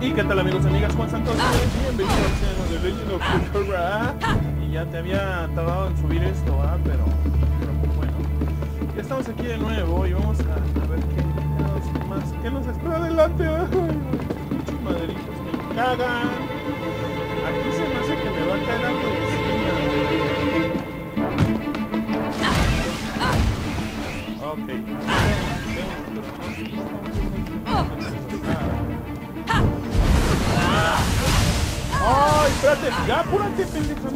Y qué tal amigos amigas, Juan Santos, bienvenidos a The Legend of Futura. Y ya te había tardado en subir esto, ¿ah? pero, pero pues bueno. Ya estamos aquí de nuevo y vamos a, ver qué nos, más, qué nos espera adelante. Muchos maderitos me cagan. ¡Ya, apúrate, pendejo!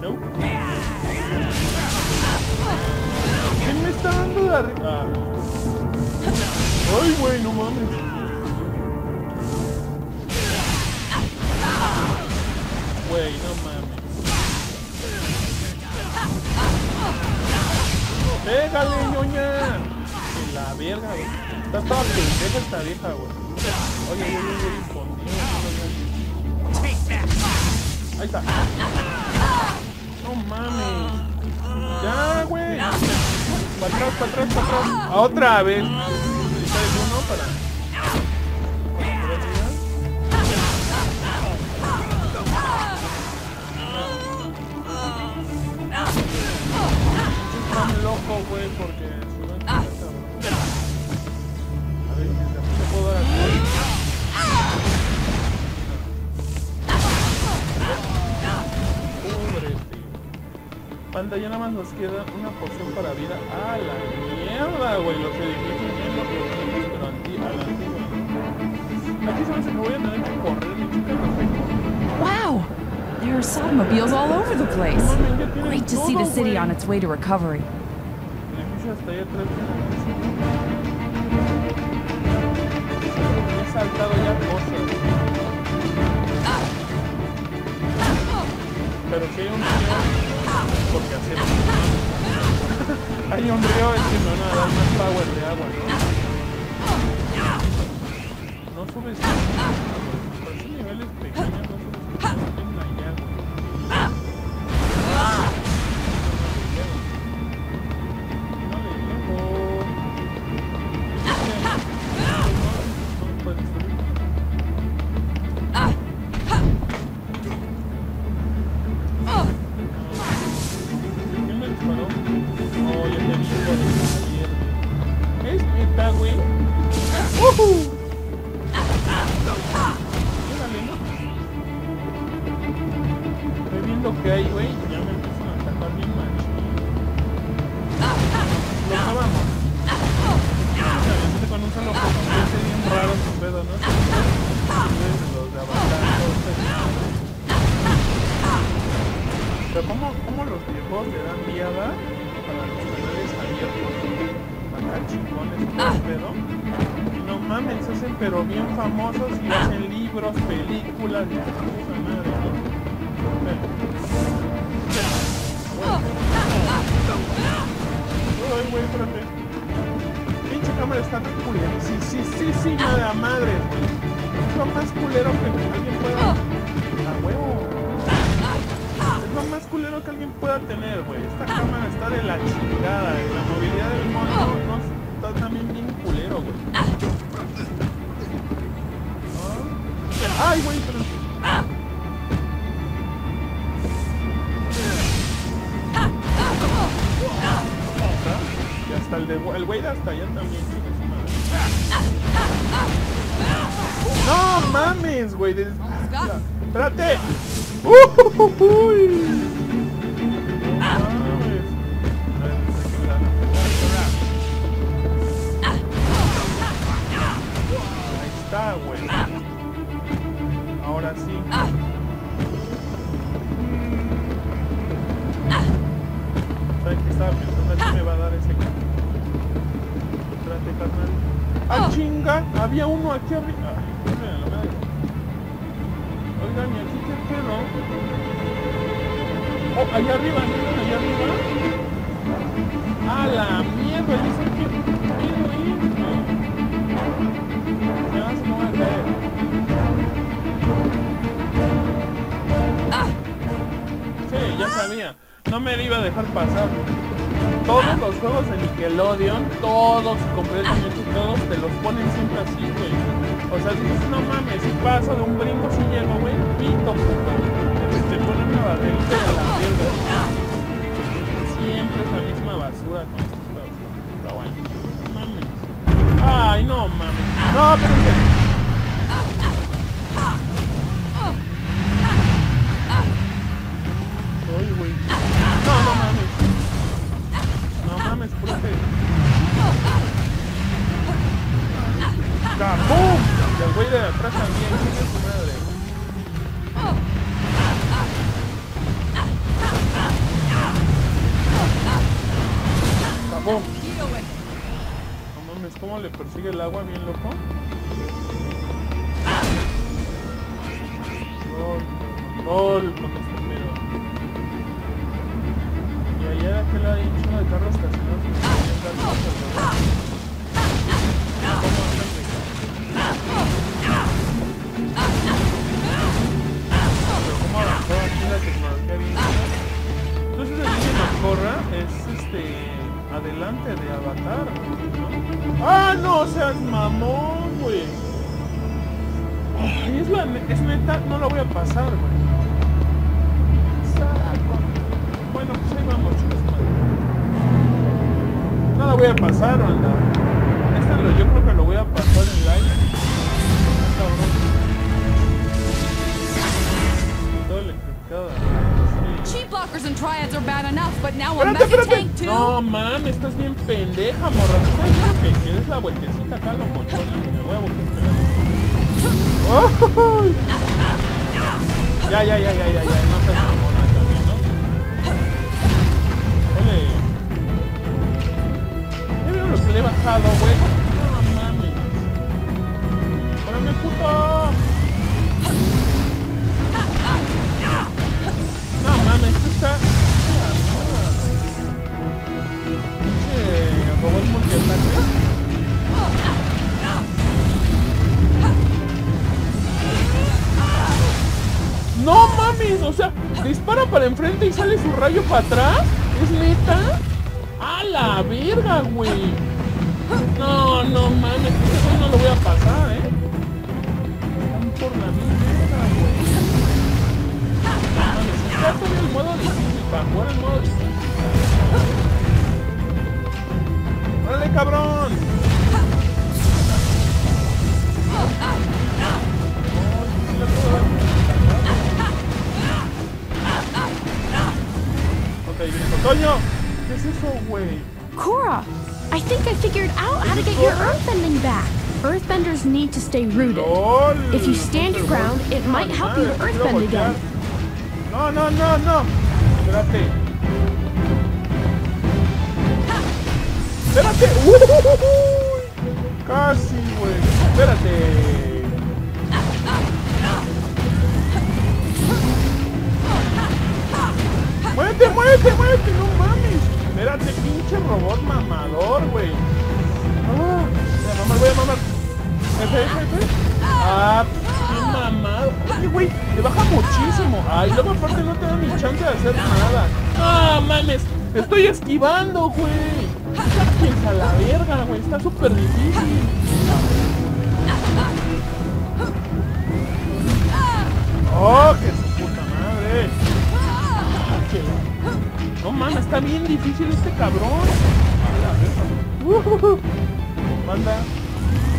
¡No! No. ¿Quién me está dando de arriba? ¡Ay, güey, no mames! Güey, no mames. ¡Pégale, ñoña! En la verga, güey. Está toda pendeja esta vieja, güey. Oye, oye, escondido. Ahí está. No mames. Ya, güey. Para atrás, para atrás, para atrás. A otra vez. ¿Sabes uno para? loco, güey, porque Panda, ya nada más nos queda una porción para vida. ¡Ah, la mierda, güey! Los edificios bien locos, pero anti a la antigua. Aquí se me hace que voy a tener que correr, mi chica perfecto. Wow! There are automobiles all over the place. Mames, ya tienen Great to see the city on its way to recovery. El edificio hasta allá atrás. Saltado ya cosas. Pero si hay un río, porque hacemos. hay un río, es que me van a dar más power de agua, ¿no? No subes. Por esos niveles pequeños no subes. Viendo que hay, güey, ya me empiezan a atacar bien machín. Lo acabamos. Con un solo me parece bien raro su pedo, ¿no? Los de. Pero ¿cómo, cómo los videojuegos le dan viada para los canales abiertos? Acá chingones, todo pedo. No mames, se hacen pero bien famosos y hacen libros, películas y güey, espérate. Pinche cámara está tan culera. Sí, sí, sí, sí, madre, madre, güey. Es lo más culero que alguien pueda. A huevo. Es lo más culero que alguien pueda tener, güey. Esta cámara está de la chingada. Y la movilidad del mono no está también bien culero, güey. Ah. Ay, güey, pero. El de el güey de hasta allá también. No mames, güey. Ya, Espérate. Ahí está, güey. Ahora sí carnal. Ah. ¡Ah, chinga! Había uno aquí arriba. Oigan, ¿y aquí qué pedo? Oh, allá arriba, allá arriba. ¡A la mierda! Dicen que quiero ir. ¿eh? Ya se me. Ah. Sí, ya sabía. No me iba a dejar pasar. Los juegos de Nickelodeon, todos, completamente todos, te los ponen siempre así, güey. O sea, dices, no mames, si paso de un brinco, si llego, güey, pito, puto. Te ponen una barrerita de la mierda. Siempre es la misma basura con estos juegos. Pero mames. Ay, no mames. No, pero carros que se pueden dar cosas, ¿verdad? ¿Cómo andan de Pero cómo avanzó aquí la tecnología bien. Entonces el niño corra es este adelante de Avatar. ¡Ah, no seas mamón, güey! Es, la, es neta, no la voy a pasar, güey. Espérate, espérate. No mames, estás bien pendeja, morra. ¿Tú sabes que, que es la vueltecita acá, lo mochona? Me huevo que esperas. ¡Ay! Ya, ya, ya, ya, ya, ya. No seas mamona también, ¿no? Ole. ¿Ya vieron lo que le he bajado, güey? Para enfrente y sale su rayo para atrás. ¿Es neta? ¡A la verga, güey! No, no mames, ese güey no lo voy a pasar, ¿eh? Por la mierda, güey. No mames, está todavía el modo difícil, para jugar el modo difícil. ¡Órale, cabrón! Ay, sí le un Ok, listo. ¡Toño! ¿Qué es eso, güey? Cora, I think I figured out how to get your earthbending back. Earthbenders need to stay rooted. ¡Lol! If you stand your ground, it might help you to earthbend again. No, no, no, no. Espérate. Espérate. Uy, casi, güey. Espérate. Muévete, no mames. Espérate, pinche robot mamador, güey. Ah, voy a mamar, voy a mamar. F, F, F. Ah, qué mamado. Oye, güey, te baja muchísimo. Ay, luego aparte no te da ni chance de hacer nada. Ah, mames, te estoy esquivando, güey. Sáquense a la verga, güey. Está súper difícil. Oh, que su puta madre. Ah, la- No mames, está bien difícil este cabrón. La verga. Uh, Banda,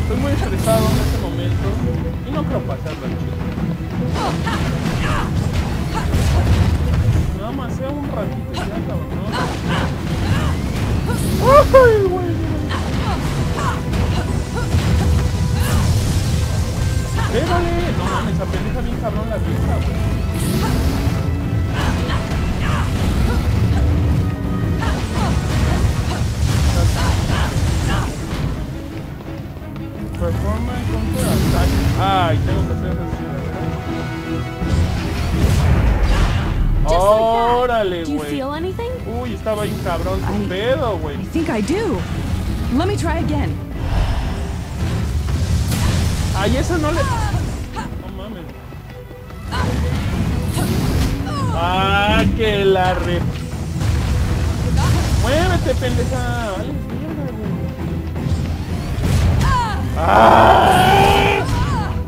estoy muy estresado en este momento y no quiero pasarla, chicos. Nada más sea un ratito ya, cabrón. ¡Ay, güey! ¡Pégale! No mames, apendeja bien cabrón la vieja, güey. Performance counter attack. Ay, tengo que hacer that. Órale, güey. Uy, estaba bien cabrón su Ay. pedo, güey. I think I do. Let me try again. Ay, eso no le... No mames. Ah, que la re... Muévete, pendeja. Vale, ¡Ah!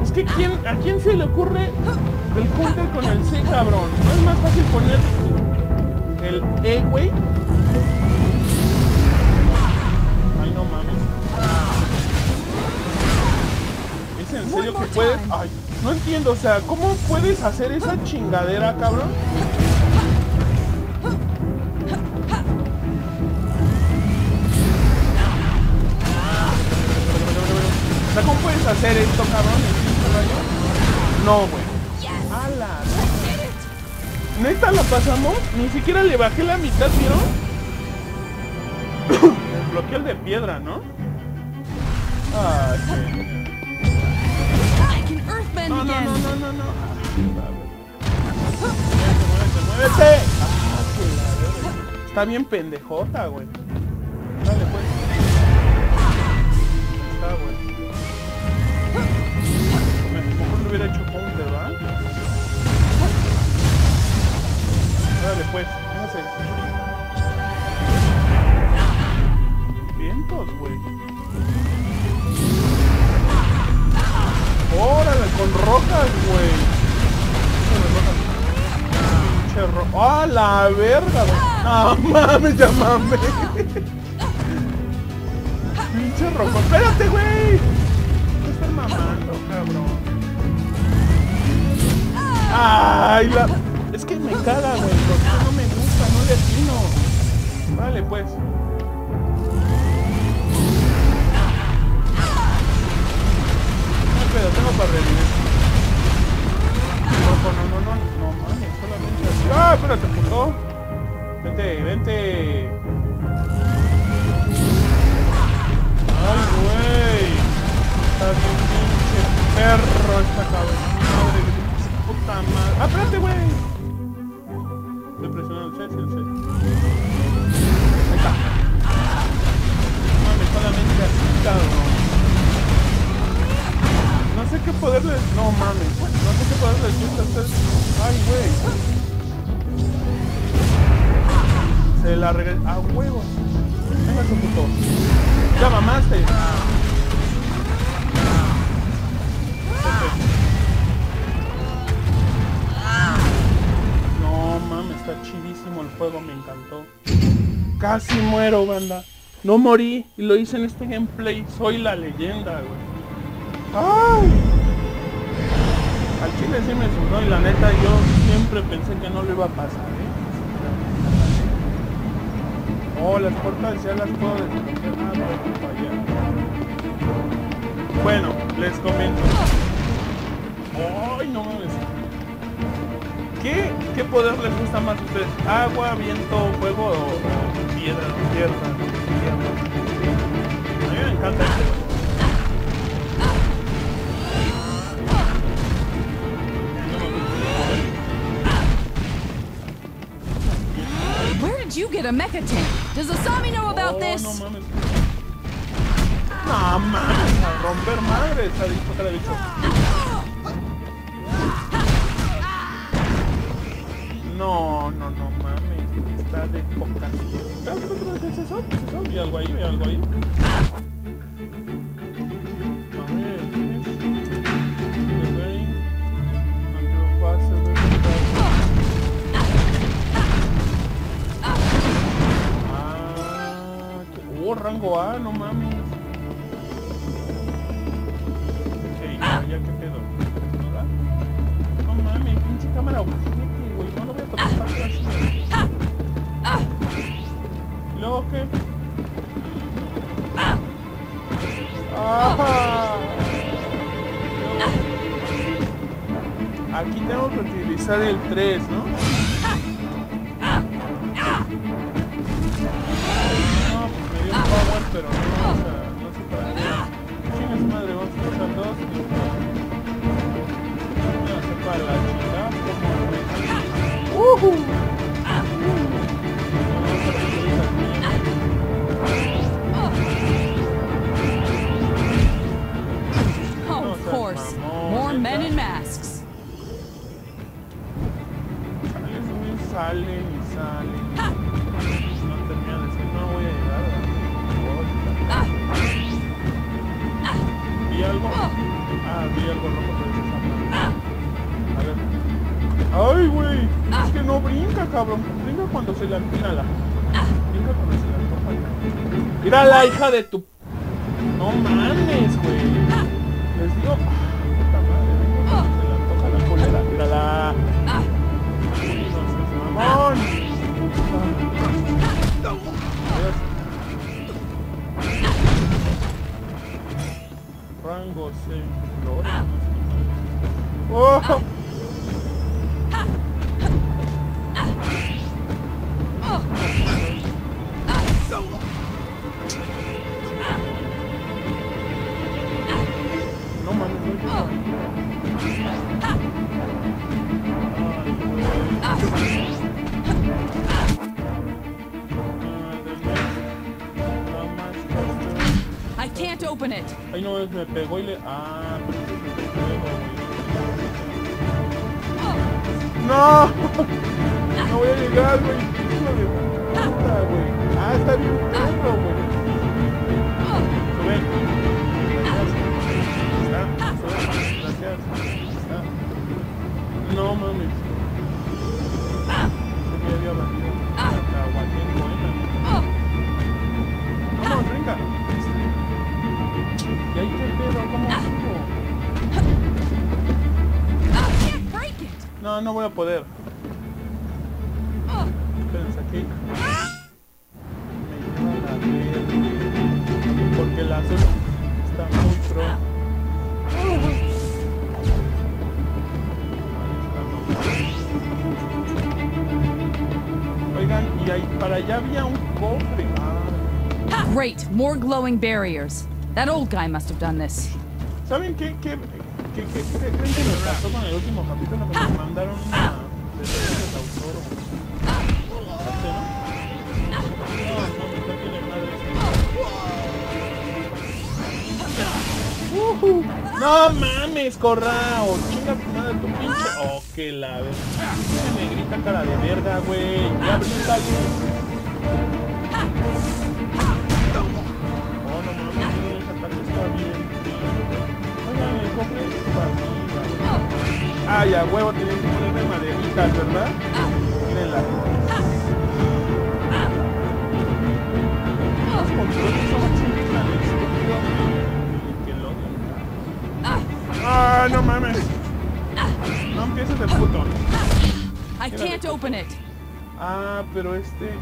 Es que ¿quién, ¿a quién se le ocurre el counter con el C, cabrón? ¿No es más fácil poner el E, güey? Ay, no mames. ¿Es en serio que puedes? Ay, no entiendo, o sea, ¿cómo puedes hacer esa chingadera, cabrón? O sea, ¿cómo puedes hacer esto, cabrón? No, güey. ¡Hala! ¿Neta la pasamos? Ni siquiera le bajé la mitad, ¿vieron? Desbloqueé el de piedra, ¿no? Ah, sí. No, no, no, no, no, no. Muévete, muévete. Ah. Está bien pendejota, güey. Hubiera hecho counter, ¿verdad? Pues. Sé. Vientos, güey. Órale, con rocas, güey. Pinche ro- ¡Ah, la verga, güey! ¡Ah, mames, ya mames! Pinche rojo. ¡Espérate, güey! ¡Ay, la... Es que me caga, güey. Porque no me gusta, no le atino. Vale, pues. No, pero tengo para revivir. No, no, no, no, no, mames, solamente así. ¡Ah, espérate, puto! Vente, vente. ¡Ay, güey! Está bien pinche perro esta cabrón. De puta madre. ¡Ah, espérate, güey! Estoy presionando el C, el C. Ahí está. Mames, solamente así, cabrón. No sé qué poderle... No mames. No sé qué poderle decir a ustedes. Ay, güey. Se la regresa. ¡A huevos! Venga, su puto. Ya mamaste. No está chidísimo el juego, me encantó. Casi muero, banda. No morí y lo hice en este gameplay. Soy la leyenda, güey. ¡Ay! Al chile sí me sudó y la neta yo siempre pensé que no lo iba a pasar, ¿eh? Oh, las puertas ya las puedo desbloquear. Bueno, les comento. ¡Ay, no! ¿Qué, ¿Qué poder les gusta más a ustedes? ¿Agua, viento, fuego o, o piedra? Tierra, tierra. A mí me encanta este. güey. Where did you get a mecha tank? Does Asami know about Oh, this? No mames. No mames, a romper ha dicho que le No, no, no mames, está de poca. ¿Qué es eso? ¿Qué es eso? Vi algo ahí, vi algo ahí. Ah, rango A, no mames. Que utilizar el 3, ¿no? No, ¡Ay, güey! Es que no brinca, cabrón. Brinca cuando se le antoja la... Brinca cuando se le antoja. Mira la hija de tu... No mames, güey. Les digo... ah, Puta madre, brinca cuando se le antoja la colera. Mírala. Ay, no seas mamón. A ver. Rango se flora. ¡Oh! I can't open it. No, pegó y le... Ah. ¡No! No voy a llegar, güey. Puta, güey. Ah, está bien güey. No mames. Aguanté, buena. Vamos, venga. ¿Y it. No, no voy a poder. Espérense aquí. Me lleva la. Porque la azul había un cofre. Ah, Great, more glowing barriers. That old guy must have done this. ¿Saben qué, qué, qué, qué, qué creen que me pasó con el último capítulo? Que me mandaron una de derechos de autor. ¿Este, no? Mames, corrao. Chinga tu madre tu pinche. Oh, que la vez. Me grita cara de verga, güey. Ya bríncale. Ah, ya, huevo, tienen que ponerme maderitas, ¿verdad? Mírenla. Ah, no mames. No empieces de puto. I can't open it. Ah, pero este...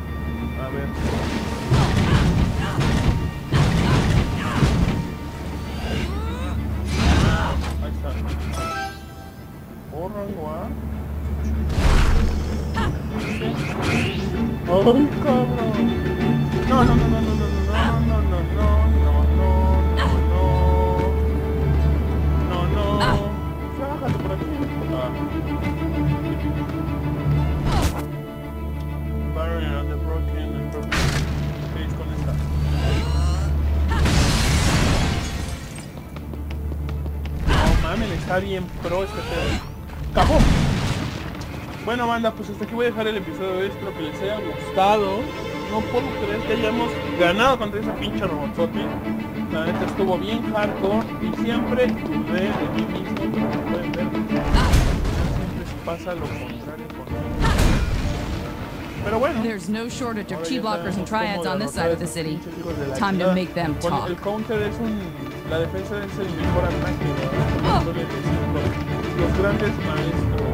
뭐라는 거야? 어이 까불어 야야야야 bien pro este pedo. ¡Capó! Bueno, banda, pues hasta aquí voy a dejar el episodio de hoy. Espero que les haya gustado. No puedo creer que hayamos ganado contra ese pinche robotzote. La neta estuvo bien hardcore y siempre dudé de mí mismo, como pueden ver. Siempre pasa lo contrario conmigo. Pero bueno. There's no shortage of chi blockers and triads on this side of the city. Time to make them talk. El counter es un... La defensa es el mejor ataque, los grandes maestros.